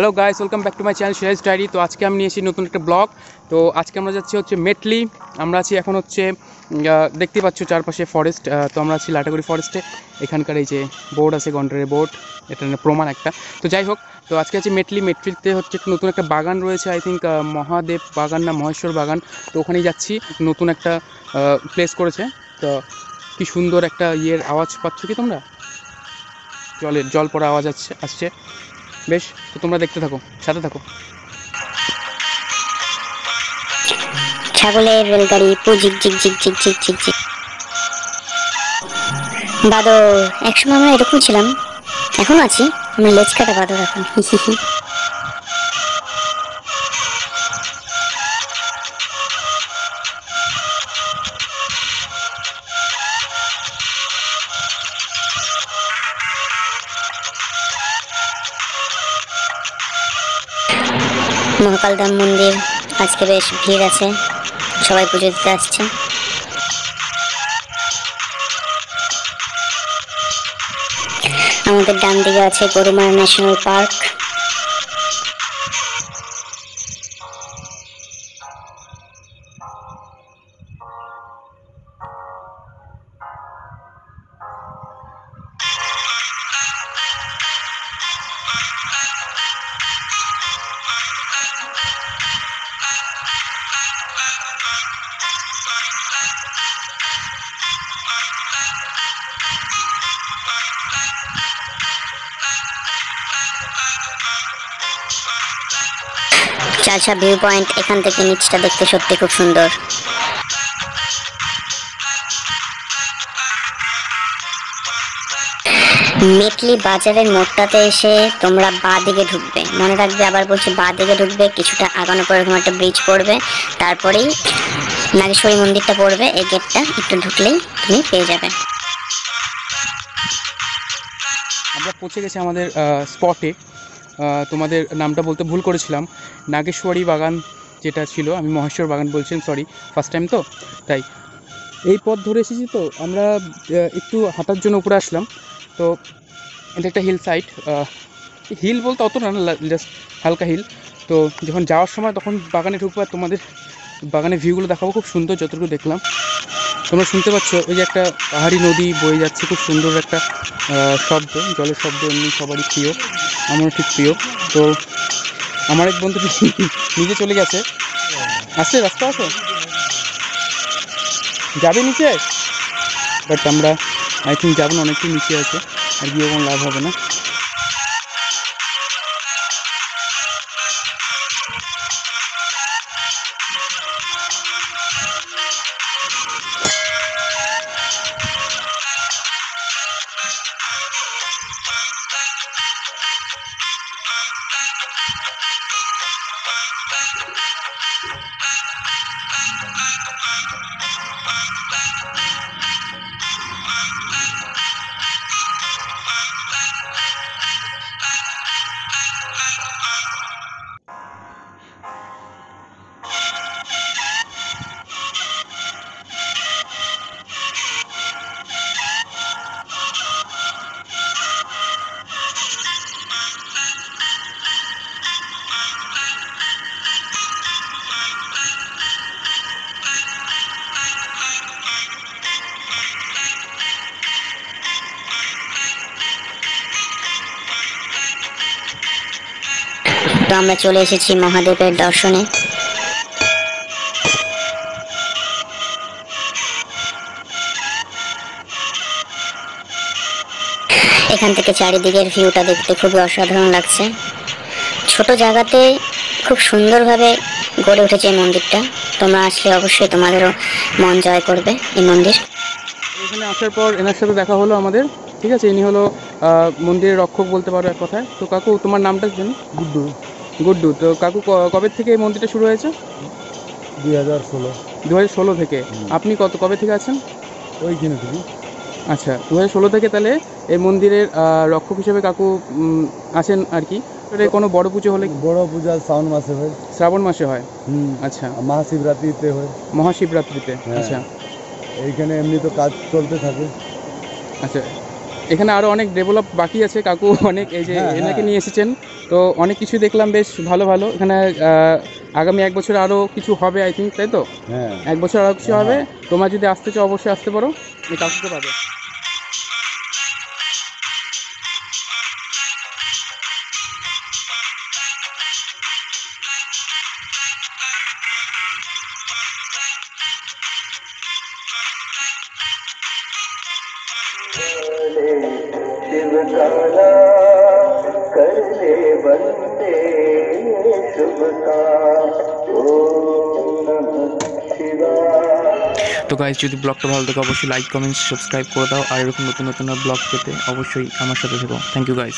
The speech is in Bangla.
Hello guys welcome back to my channel Siraj diary তো আজকে আমি নিয়েছি নতুন একটা ব্লগ। তো আজকে আমরা যাচ্ছি হচ্ছে মেটলি আমরা আছি এখন হচ্ছে দেখতে পাচ্ছ চারপাশে ফরেস্ট তো আমরা আছি লাটাগুড়ি ফরেস্টে এখানকার এই যে বোর্ড আছে, গন্ডারের বোর্ড এটা প্রমাণ একটা। তো যাই হোক, তো আজকে আছি মেটলি মেটলিতে হচ্ছে একটা নতুন একটা বাগান রয়েছে আই থিঙ্ক মহাদেব বাগান না, মহেশ্বর বাগান। তো ওখানেই যাচ্ছি, নতুন একটা প্লেস করেছে। তো কি সুন্দর একটা ইয়ের আওয়াজ পাচ্ছ কি তোমরা? জলের, জল পড়া আওয়াজ আসছে আসছে। বেশ, তো তোমরা দেখতে থাকো, সাথে থাকো। ছাগলের রেলগাড়ি, পু, ঝিক ঝিক ঝিক ঝিক ঝিক ঝিক ঝিক। বাদর একসময় আমরা এরকম ছিলাম, এখন আছি, আমি লেজ কাটা বাদর এখন হি। মহাকালধাম মন্দির। আজকে বেশ ভিড় আছে। সবাই পুজো দিতে আসছে। আমাদের ডান দিকে আছে Gorumara national park. Chalsa view point এখান থেকে নিচটা দেখতে সত্যি খুব সুন্দর। মেটলি বাজারের মোড়টাতে এসে তোমরা বা দিকে ঢুকবে। মনে রাখবে, আবার বলছি বা দিকে ঢুকবে, কিছুটা আগানোর পরে এরকম একটা ব্রিজ পড়বে। তারপরেই নাগেশ্বরী মন্দিরটা পড়বে, এই গেটটা একটু ঢুকলেই তুমি পেয়ে যাবে। আমরা পৌঁছে গেছি আমাদের স্পটে তোমাদের নামটা বলতে ভুল করেছিলাম। নাগেশ্বরী বাগান যেটা ছিল, আমি মহেশ্বর বাগান বলছিলাম সরি ফার্স্ট টাইম তো? তাই। এই পথ ধরে এসেছি তো, আমরা একটু হাঁটার জন্য উপরে আসলাম। তো, এটা একটা হিল সাইড হিল বলতে অত না জাস্ট হালকা হিল তো, যখন যাওয়ার সময় তখন বাগানে ঢুকবো তোমাদের বাগানের ভিউগুলো দেখাবো, খুব সুন্দর যতটুকু দেখলাম। তোমরা শুনতে পাচ্ছ, ওই যে একটা পাহাড়ি নদী বয়ে যাচ্ছে, খুব সুন্দর একটা শব্দ, জলের শব্দ এমনি সবারই প্রিয়, আমারও ঠিক প্রিয়। তো, আমার এক বন্ধু নিজে চলে গেছে। আসছে রাস্তা আছে? যাবে নিচে? বাট আমরা আই থিঙ্ক যাব না অনেকটাই নিচে আছে, আর গিয়ে কোনো লাভ হবে না। তো আমরা চলে এসেছি মহাদেবের দর্শনে। এখান থেকে চারিদিকের ভিউটা দেখতে খুবই অসাধারণ লাগছে। ছোট জায়গাতে খুব সুন্দরভাবে গড়ে উঠেছে এই মন্দিরটা। তোমরা আসলে অবশ্যই তোমাদেরও মন জয় করবে এই মন্দির। এখানে আসার পর এনার সাথে দেখা হলো আমাদের। ঠিক আছে ইনি হলো আহ, মন্দিরের রক্ষক বলতে পারো এক কথায়। তো কাকু তোমার নামটা জানো গুড্ডু। গুড্ডু তো কাকু কবে থেকে এই মন্দিরটা শুরু হয়েছে? দুই হাজার ষোলো। দু হাজার ষোলো থেকে। আপনি কত কবে থেকে আছেন? ওইখানে থেকে। আচ্ছা দু হাজার ষোলো থেকে তাহলে এই মন্দিরের রক্ষক হিসেবে কাকু আছেন আর কি? কোনো বড় পুজো হলে বড় পূজা শ্রাবণ মাসে হয়। শ্রাবণ মাসে হয়? আচ্ছা। মহাশিবরাত্রিতে হয়। মহাশিবরাত্রিতে হ্যাঁ। আচ্ছা। এইখানে এমনি তো কাজ চলতে থাকে। আচ্ছা এখানে আরও অনেক ডেভেলপ বাকি আছে। কাকু অনেক এই যে হ্যাঁ, এনাকে হ্যাঁ। নিয়ে এসেছেন। তো অনেক কিছু দেখলাম বেশ ভালো ভালো। এখানে আগামী এক বছর আরও কিছু হবে আই থিঙ্ক তাই তো? হ্যাঁ। এক বছর আরও কিছু হবে। তোমার যদি আসতে চাও অবশ্যই আসতে পারো। এই কাকুকে পাবে शिव काला कर ले बंदे शुभ काम ओम नमः शिवाय তো গাইজ যদি ব্লগটা ভালো থাকে অবশ্যই লাইক কমেন্ট সাবস্ক্রাইব করে দাও আর এরকম নতুন নতুন ব্লগ পেতে অবশ্যই আমার সাথে থেকো থ্যাংক ইউ গাইজ